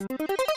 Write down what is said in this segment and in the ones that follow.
I'm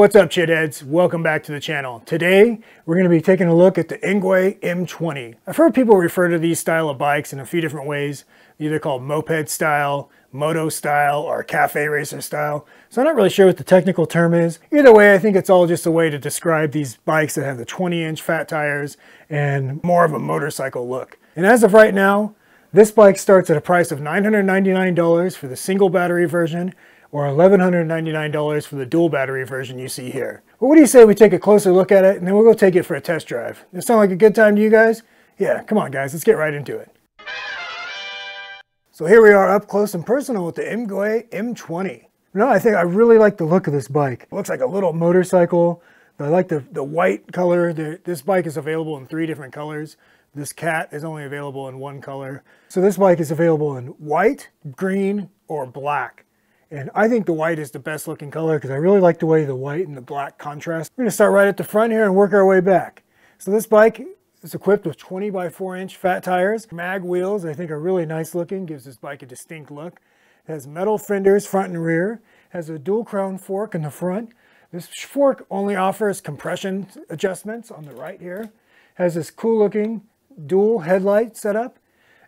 what's up, shitheads? Welcome back to the channel. Today, we're going to be taking a look at the Engwe M20. I've heard people refer to these style of bikes in a few different ways, either called moped style, moto style, or cafe racer style. So I'm not really sure what the technical term is. Either way, I think it's all just a way to describe these bikes that have the 20 inch fat tires and more of a motorcycle look. And as of right now, this bike starts at a price of $999 for the single battery version or $1,199 for the dual battery version you see here. But what do you say we take a closer look at it and then we'll go take it for a test drive? Does sound like a good time to you guys? Yeah, come on guys, let's get right into it. So here we are up close and personal with the Engwe M20. No, I think I really like the look of this bike. It looks like a little motorcycle. I like the, the white color. The, this bike is available in three different colors. This cat is only available in one color. So this bike is available in white, green, or black. And I think the white is the best looking color because I really like the way the white and the black contrast. We're gonna start right at the front here and work our way back. So this bike is equipped with 20 by 4 inch fat tires. Mag wheels I think are really nice looking, gives this bike a distinct look. It has metal fenders front and rear, has a dual crown fork in the front. This fork only offers compression adjustments on the right here. Has this cool looking dual headlight setup.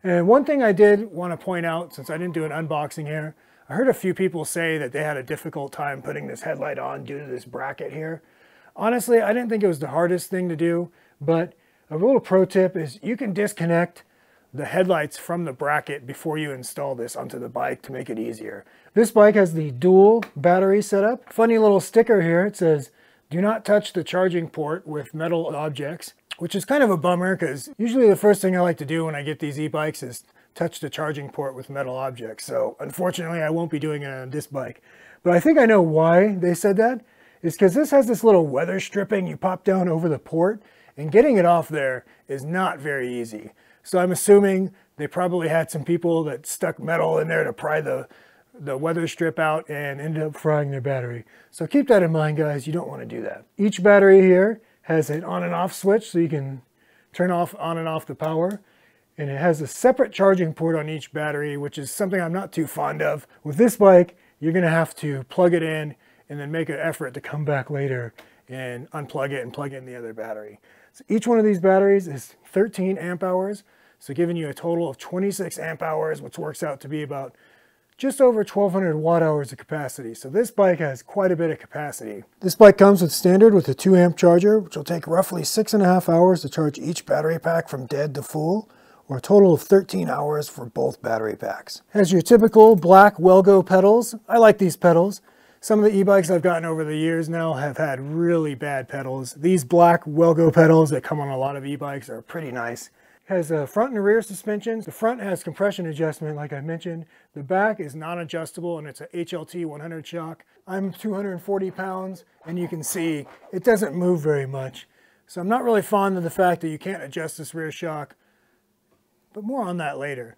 And one thing I did want to point out, since I didn't do an unboxing here, I heard a few people say that they had a difficult time putting this headlight on due to this bracket here. Honestly, I didn't think it was the hardest thing to do, but a little pro tip is you can disconnect the headlights from the bracket before you install this onto the bike to make it easier. This bike has the dual battery setup. Funny little sticker here. It says, do not touch the charging port with metal objects, which is kind of a bummer because usually the first thing I like to do when I get these e-bikes is touch the charging port with metal objects. So unfortunately, I won't be doing it on this bike. But I think I know why they said that. It's because this has this little weather stripping you pop down over the port, and getting it off there is not very easy. So I'm assuming they probably had some people that stuck metal in there to pry the, the weather strip out and ended up frying their battery. So keep that in mind, guys. You don't want to do that. Each battery here has an on and off switch so you can turn off on and off the power and it has a separate charging port on each battery, which is something I'm not too fond of. With this bike, you're gonna have to plug it in and then make an effort to come back later and unplug it and plug in the other battery. So each one of these batteries is 13 amp hours, so giving you a total of 26 amp hours, which works out to be about just over 1200 watt hours of capacity. So this bike has quite a bit of capacity. This bike comes with standard with a 2 amp charger, which will take roughly six and a half hours to charge each battery pack from dead to full or a total of 13 hours for both battery packs. Has your typical black Wellgo pedals. I like these pedals. Some of the e-bikes I've gotten over the years now have had really bad pedals. These black Wellgo pedals that come on a lot of e-bikes are pretty nice. Has a front and rear suspensions. The front has compression adjustment like I mentioned. The back is non-adjustable and it's a HLT 100 shock. I'm 240 pounds and you can see it doesn't move very much. So I'm not really fond of the fact that you can't adjust this rear shock but more on that later.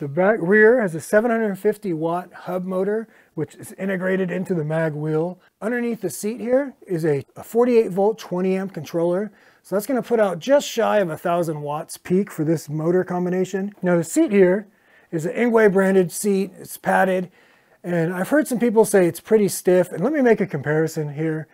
The back rear has a 750 watt hub motor, which is integrated into the mag wheel. Underneath the seat here is a, a 48 volt 20 amp controller. So that's gonna put out just shy of a thousand watts peak for this motor combination. Now the seat here is an Engwe branded seat, it's padded, and I've heard some people say it's pretty stiff, and let me make a comparison here.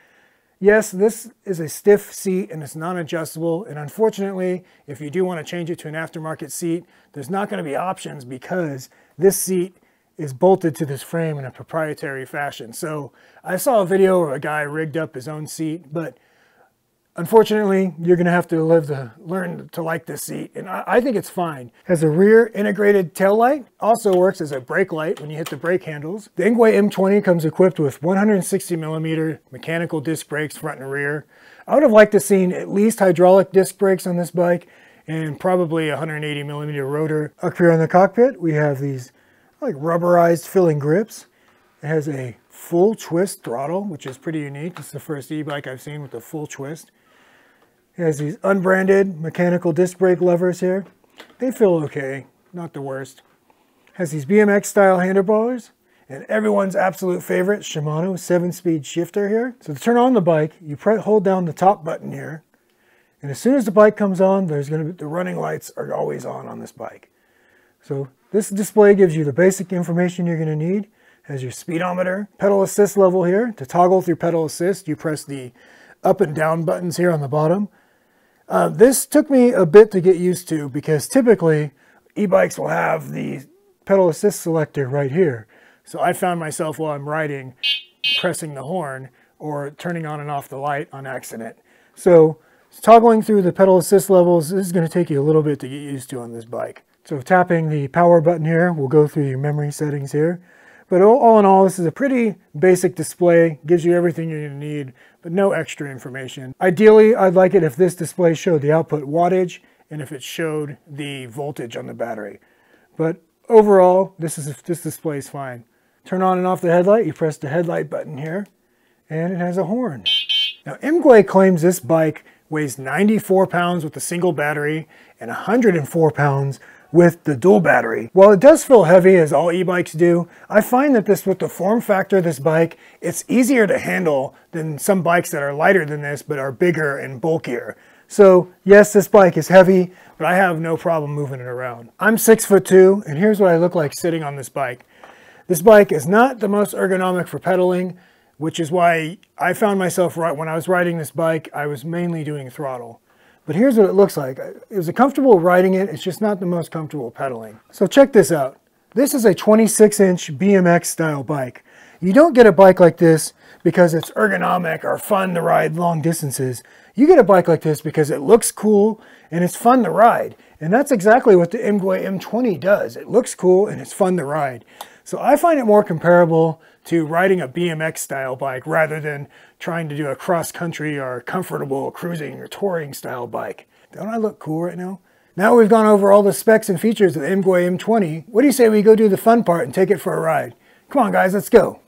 Yes, this is a stiff seat and it's non-adjustable. And unfortunately, if you do want to change it to an aftermarket seat, there's not going to be options because this seat is bolted to this frame in a proprietary fashion. So I saw a video where a guy rigged up his own seat, but Unfortunately, you're going to have to live to learn to like this seat, and I, I, think it's fine. It Has a rear integrated tail light, also works as a brake light when you hit the brake handles. The Engwe M20 comes equipped with 160 millimeter mechanical disc brakes front and rear. I would have liked to seen at least hydraulic disc brakes on this bike and probably 180 millimeter rotor. Up here in the cockpit, we have these like rubberized filling grips. It has a full twist throttle, which is pretty unique. It's the first e-bike I've seen with a full twist. It has these unbranded mechanical disc brake levers here. They feel okay, not the worst. Has these BMX style handlebars and everyone's absolute favorite Shimano 7-speed shifter here. So to turn on the bike, you press, hold down the top button here, and as soon as the bike comes on, there's going to be the running lights are always on on this bike. So this display gives you the basic information you're going to need. Has your speedometer, pedal assist level here. To toggle through pedal assist, you press the up and down buttons here on the bottom. Uh, this took me a bit to get used to because typically e-bikes will have the pedal assist selector right here. So I found myself while I'm riding pressing the horn or turning on and off the light on accident. So toggling through the pedal assist levels is going to take you a little bit to get used to on this bike. So tapping the power button here will go through your memory settings here. But all, in all, this is a pretty basic display, gives you everything you need, but no extra information. Ideally, I'd like it if this display showed the output wattage and if it showed the voltage on the battery. But overall, this, is, this display is fine. Turn on and off the headlight, you press the headlight button here, and it has a horn. Now, Engwe claims this bike weighs 94 pounds with a single battery and 104 pounds with the dual battery. While it does feel heavy as all e-bikes do, I find that this with the form factor of this bike, it's easier to handle than some bikes that are lighter than this but are bigger and bulkier. So yes, this bike is heavy, but I have no problem moving it around. I'm six foot two, and here's what I look like sitting on this bike. This bike is not the most ergonomic for pedaling, which is why I found myself, right when I was riding this bike, I was mainly doing throttle. But here's what it looks like. It was a comfortable riding it, it's just not the most comfortable pedaling. So check this out. This is a 26 inch BMX style bike. You don't get a bike like this because it's ergonomic or fun to ride long distances. You get a bike like this because it looks cool and it's fun to ride. And that's exactly what the Engwe M20 does. It looks cool and it's fun to ride. So I find it more comparable to riding a BMX style bike rather than trying to do a cross country or comfortable cruising or touring style bike. Don't I look cool right now? Now we've gone over all the specs and features of the Engwe M20. What do you say we go do the fun part and take it for a ride? Come on guys, let's go.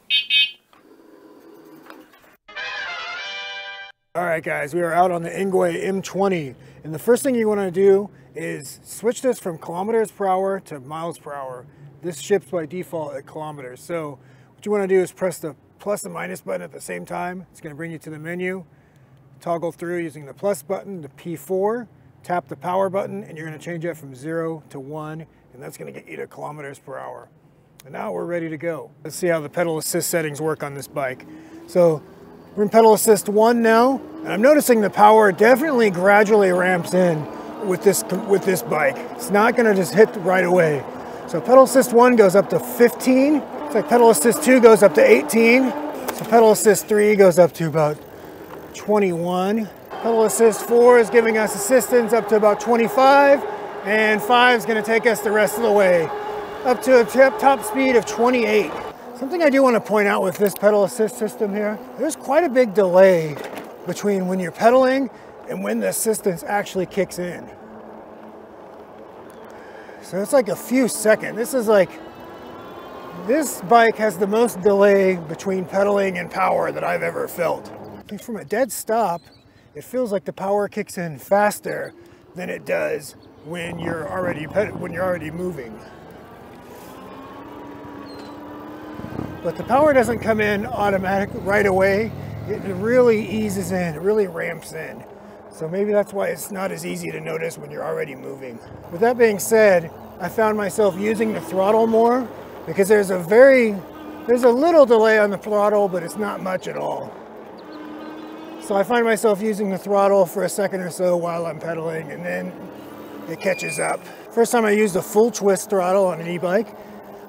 All right guys, we are out on the Engwe M20 and the first thing you want to do is switch this from kilometers per hour to miles per hour. This ships by default at kilometers. So what you want to do is press the plus and minus button at the same time. It's going to bring you to the menu. Toggle through using the plus button to P4. Tap the power button and you're going to change that from 0 to 1 and that's going to get you to kilometers per hour. And now we're ready to go. Let's see how the pedal assist settings work on this bike. So we're in pedal assist 1 now and I'm noticing the power definitely gradually ramps in with this, with this bike. It's not going to just hit right away. So pedal assist 1 goes up to 15 it's like pedal assist 2 goes up to 18. So pedal assist 3 goes up to about 21. Pedal assist 4 is giving us assistance up to about 25. And 5 is going to take us the rest of the way up to a top speed of 28. Something I do want to point out with this pedal assist system here, there's quite a big delay between when you're pedaling and when the assistance actually kicks in. So it's like a few seconds. This is like this bike has the most delay between pedaling and power that I've ever felt. From a dead stop, it feels like the power kicks in faster than it does when you're already when you're already moving. But the power doesn't come in automatic right away. It really eases in, it really ramps in. So maybe that's why it's not as easy to notice when you're already moving. With that being said, I found myself using the throttle more because there's a very, there's a little delay on the throttle, but it's not much at all. So I find myself using the throttle for a second or so while I'm pedaling and then it catches up. First time I used a full twist throttle on an e-bike,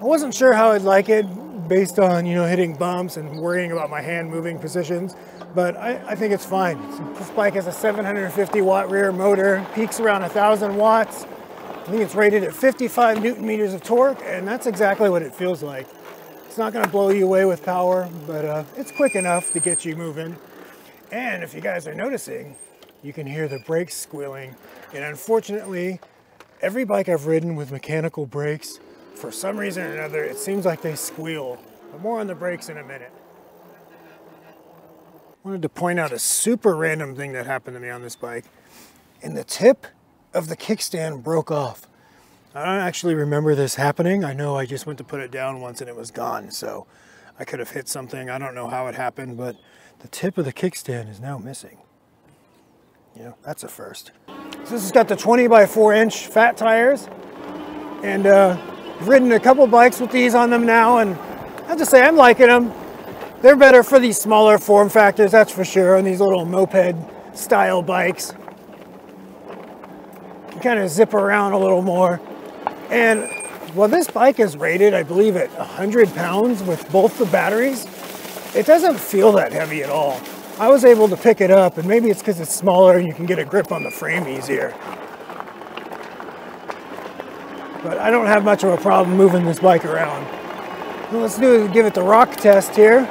I wasn't sure how I'd like it based on, you know, hitting bumps and worrying about my hand moving positions, but I, I think it's fine. This bike has a 750 watt rear motor, peaks around 1,000 watts, I think it's rated at 55 newton meters of torque, and that's exactly what it feels like. It's not going to blow you away with power, but uh, it's quick enough to get you moving. And if you guys are noticing, you can hear the brakes squealing. And unfortunately, every bike I've ridden with mechanical brakes, for some reason or another, it seems like they squeal But more on the brakes in a minute. Wanted to point out a super random thing that happened to me on this bike. And the tip of the kickstand broke off. I don't actually remember this happening. I know I just went to put it down once and it was gone. So I could have hit something. I don't know how it happened, but the tip of the kickstand is now missing. Yeah, that's a first. So this has got the 20 by 4 inch fat tires. And uh, I've ridden a couple bikes with these on them now. And I have to say, I'm liking them. They're better for these smaller form factors, that's for sure, on these little moped style bikes. Kind of zip around a little more. And well, this bike is rated, I believe, at 100 pounds with both the batteries. It doesn't feel that heavy at all. I was able to pick it up, and maybe it's because it's smaller and you can get a grip on the frame easier. But I don't have much of a problem moving this bike around. Well, let's do give it the rock test here.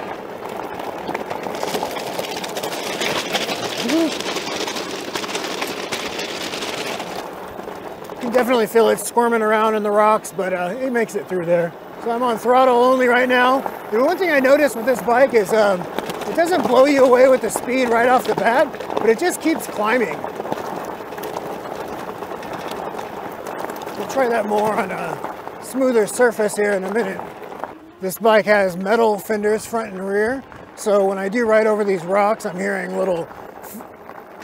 Can definitely feel it squirming around in the rocks, but uh, it makes it through there. So I'm on throttle only right now. The one thing I noticed with this bike is um, it doesn't blow you away with the speed right off the bat, but it just keeps climbing. We'll try that more on a smoother surface here in a minute. This bike has metal fenders front and rear, so when I do ride over these rocks, I'm hearing little,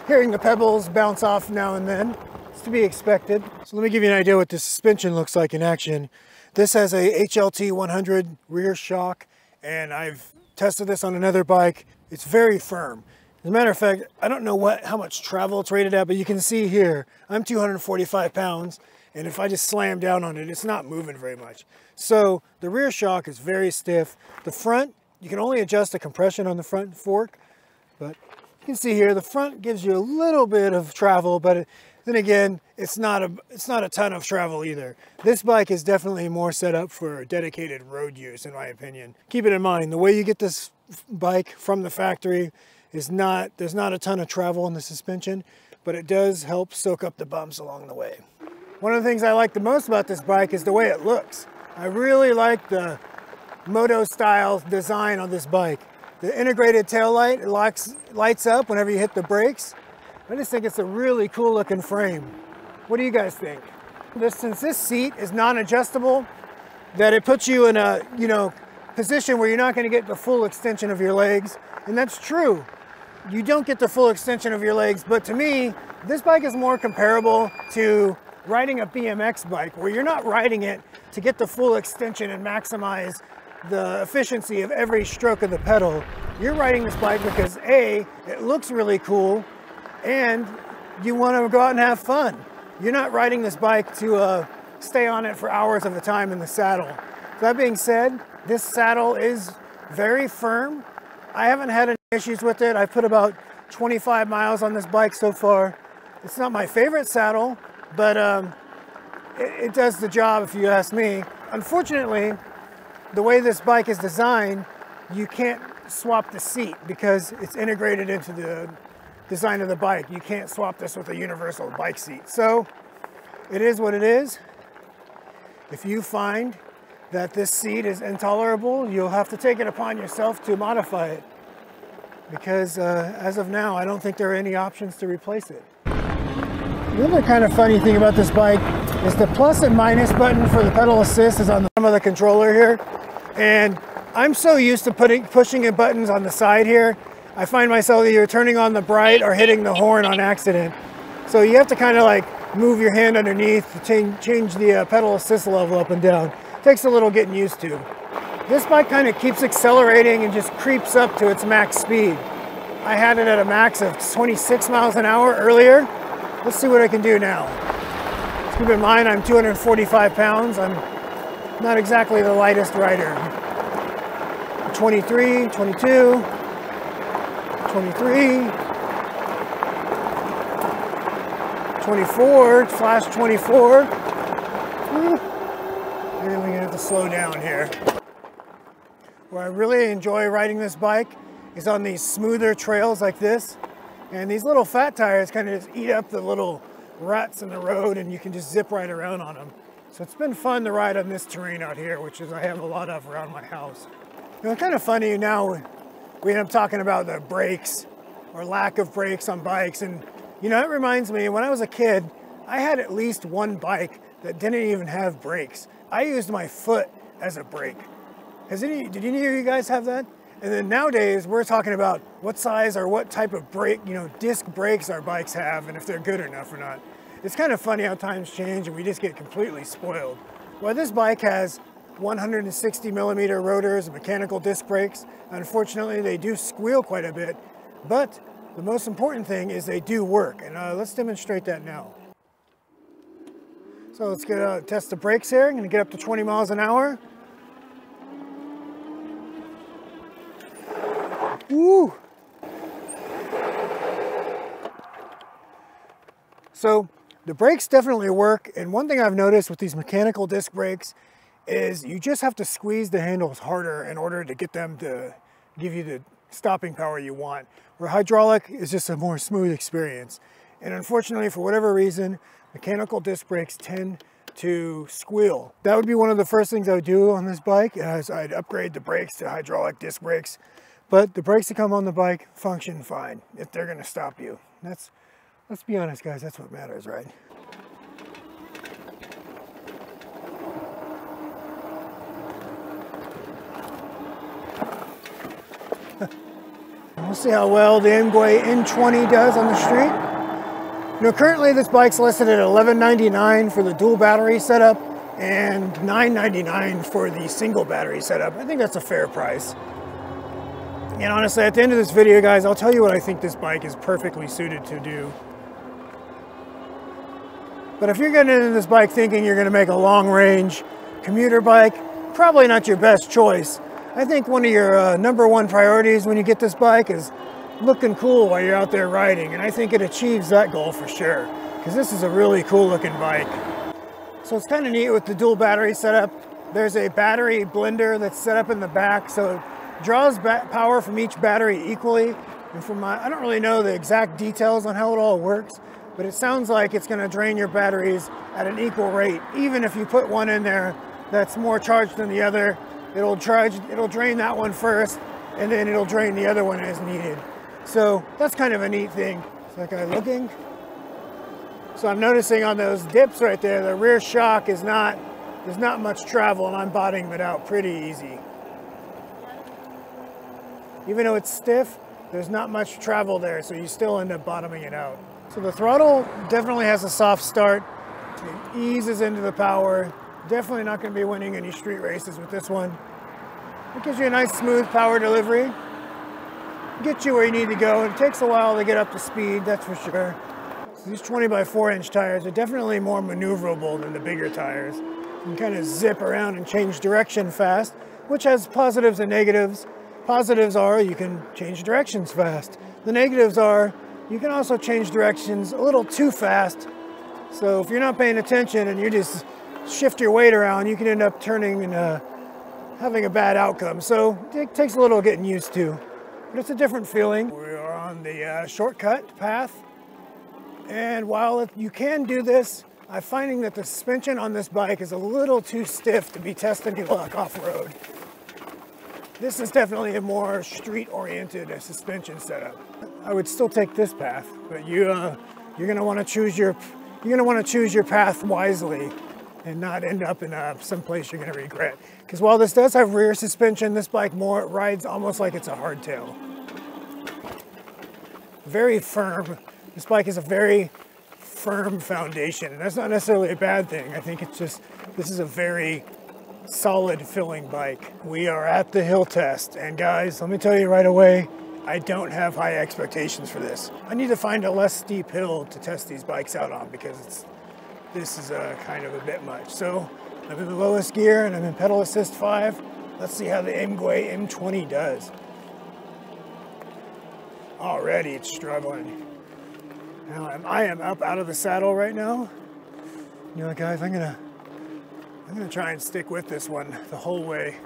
hearing the pebbles bounce off now and then to be expected. So let me give you an idea what the suspension looks like in action. This has a HLT 100 rear shock and I've tested this on another bike. It's very firm. As a matter of fact, I don't know what how much travel it's rated at, but you can see here, I'm 245 pounds, and if I just slam down on it, it's not moving very much. So the rear shock is very stiff. The front, you can only adjust the compression on the front fork, but you can see here, the front gives you a little bit of travel, but it, then again, it's not a it's not a ton of travel either. This bike is definitely more set up for dedicated road use in my opinion. Keep it in mind, the way you get this bike from the factory is not there's not a ton of travel in the suspension, but it does help soak up the bumps along the way. One of the things I like the most about this bike is the way it looks. I really like the moto style design on this bike. The integrated tail light lights, lights up whenever you hit the brakes. I just think it's a really cool looking frame. What do you guys think? This, since this seat is non-adjustable, that it puts you in a, you know, position where you're not going to get the full extension of your legs. And that's true. You don't get the full extension of your legs, but to me, this bike is more comparable to riding a BMX bike where you're not riding it to get the full extension and maximize the efficiency of every stroke of the pedal. You're riding this bike because A, it looks really cool, and you want to go out and have fun. You're not riding this bike to uh, stay on it for hours of the time in the saddle. That being said, this saddle is very firm. I haven't had any issues with it. I've put about 25 miles on this bike so far. It's not my favorite saddle, but um, it, it does the job if you ask me. Unfortunately, the way this bike is designed, you can't swap the seat because it's integrated into the design of the bike. You can't swap this with a universal bike seat. So it is what it is. If you find that this seat is intolerable, you'll have to take it upon yourself to modify it. Because uh, as of now, I don't think there are any options to replace it. The other kind of funny thing about this bike is the plus and minus button for the pedal assist is on the bottom of the controller here. And I'm so used to putting pushing buttons on the side here I find myself either turning on the bright or hitting the horn on accident. So you have to kind of like move your hand underneath change, change the uh, pedal assist level up and down. Takes a little getting used to. This bike kind of keeps accelerating and just creeps up to its max speed. I had it at a max of 26 miles an hour earlier. Let's see what I can do now. keep in mind I'm 245 pounds. I'm not exactly the lightest rider. 23, 22, 23, 24, flash 24. And we're gonna have to slow down here. Where I really enjoy riding this bike is on these smoother trails like this. And these little fat tires kind of just eat up the little ruts in the road and you can just zip right around on them. So it's been fun to ride on this terrain out here, which is I have a lot of around my house. know, it's kind of funny now, we end up talking about the brakes or lack of brakes on bikes. And, you know, it reminds me, when I was a kid, I had at least one bike that didn't even have brakes. I used my foot as a brake. Has any, did any of you guys have that? And then nowadays, we're talking about what size or what type of brake, you know, disc brakes our bikes have and if they're good enough or not. It's kind of funny how times change and we just get completely spoiled. Well, this bike has 160 millimeter rotors, and mechanical disc brakes. Unfortunately, they do squeal quite a bit, but the most important thing is they do work. And uh, let's demonstrate that now. So let's get uh, test the brakes here. I'm gonna get up to 20 miles an hour. Woo! So the brakes definitely work. And one thing I've noticed with these mechanical disc brakes is you just have to squeeze the handles harder in order to get them to give you the stopping power you want. Where hydraulic is just a more smooth experience. And unfortunately, for whatever reason, mechanical disc brakes tend to squeal. That would be one of the first things I would do on this bike as I'd upgrade the brakes to hydraulic disc brakes. But the brakes that come on the bike function fine if they're gonna stop you. That's, let's be honest guys, that's what matters, right? We'll see how well the Engwe M20 does on the street. Know, currently this bike's listed at $11.99 for the dual battery setup and $9.99 for the single battery setup. I think that's a fair price. And honestly, at the end of this video, guys, I'll tell you what I think this bike is perfectly suited to do. But if you're getting into this bike thinking you're going to make a long range commuter bike, probably not your best choice. I think one of your uh, number one priorities when you get this bike is looking cool while you're out there riding. And I think it achieves that goal for sure, because this is a really cool looking bike. So it's kind of neat with the dual battery setup. There's a battery blender that's set up in the back, so it draws power from each battery equally. And from my, I don't really know the exact details on how it all works, but it sounds like it's gonna drain your batteries at an equal rate. Even if you put one in there that's more charged than the other, it'll charge, it'll drain that one first, and then it'll drain the other one as needed. So that's kind of a neat thing. Is that guy looking? So I'm noticing on those dips right there, the rear shock is not, there's not much travel and I'm bottoming it out pretty easy. Even though it's stiff, there's not much travel there, so you still end up bottoming it out. So the throttle definitely has a soft start. It eases into the power. Definitely not gonna be winning any street races with this one. It gives you a nice smooth power delivery. Get you where you need to go. It takes a while to get up to speed, that's for sure. These 20 by 4 inch tires are definitely more maneuverable than the bigger tires. You can kind of zip around and change direction fast, which has positives and negatives. Positives are you can change directions fast. The negatives are you can also change directions a little too fast. So if you're not paying attention and you're just shift your weight around, you can end up turning and uh, having a bad outcome. So it takes a little getting used to, but it's a different feeling. We are on the uh, shortcut path. And while you can do this, I'm finding that the suspension on this bike is a little too stiff to be testing luck off-road. This is definitely a more street-oriented uh, suspension setup. I would still take this path, but you, uh, you're gonna wanna choose your, you're gonna wanna choose your path wisely and not end up in uh, some place you're gonna regret. Because while this does have rear suspension, this bike more rides almost like it's a hardtail. Very firm. This bike is a very firm foundation, and that's not necessarily a bad thing. I think it's just, this is a very solid filling bike. We are at the hill test and guys, let me tell you right away, I don't have high expectations for this. I need to find a less steep hill to test these bikes out on because it's, this is a kind of a bit much. So I'm in the lowest gear and I'm in pedal assist 5. Let's see how the Engwe M20 does. Already it's struggling. Now I am up out of the saddle right now. You know what guys, I'm gonna I'm gonna try and stick with this one the whole way.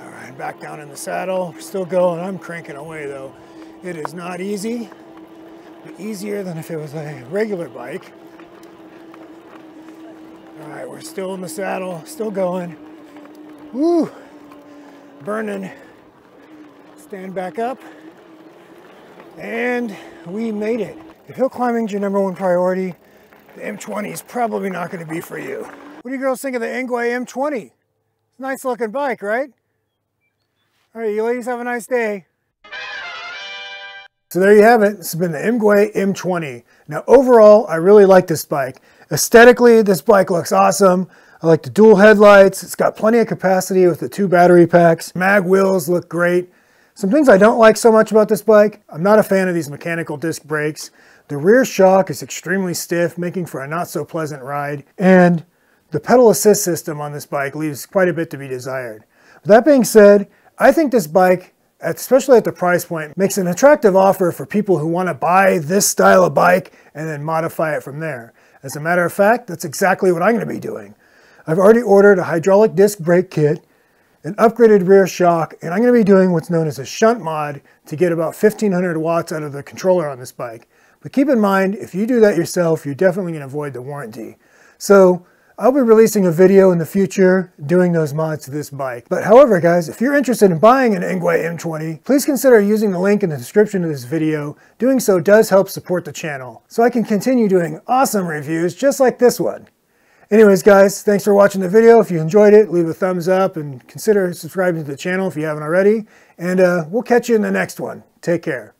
All right, back down in the saddle, still going, I'm cranking away though. It is not easy, easier than if it was a regular bike. All right, we're still in the saddle, still going. Woo! Burning. Stand back up. And we made it. If hill climbing's your number one priority, the M20 is probably not going to be for you. What do you girls think of the Engwe M20? It's a nice looking bike, right? All right, you ladies have a nice day. So there you have it. This has been the Engwe M20. Now overall, I really like this bike. Aesthetically, this bike looks awesome. I like the dual headlights. It's got plenty of capacity with the two battery packs. Mag wheels look great. Some things I don't like so much about this bike, I'm not a fan of these mechanical disc brakes. The rear shock is extremely stiff, making for a not so pleasant ride. And the pedal assist system on this bike leaves quite a bit to be desired. With that being said, I think this bike, especially at the price point, makes an attractive offer for people who want to buy this style of bike and then modify it from there. As a matter of fact, that's exactly what I'm going to be doing. I've already ordered a hydraulic disc brake kit an upgraded rear shock, and I'm going to be doing what's known as a shunt mod to get about 1500 watts out of the controller on this bike. But keep in mind, if you do that yourself, you're definitely going to avoid the warranty. So I'll be releasing a video in the future doing those mods to this bike. But however, guys, if you're interested in buying an Engwe M20, please consider using the link in the description of this video. Doing so does help support the channel, so I can continue doing awesome reviews just like this one. Anyways, guys, thanks for watching the video. If you enjoyed it, leave a thumbs up and consider subscribing to the channel if you haven't already. And uh, we'll catch you in the next one. Take care.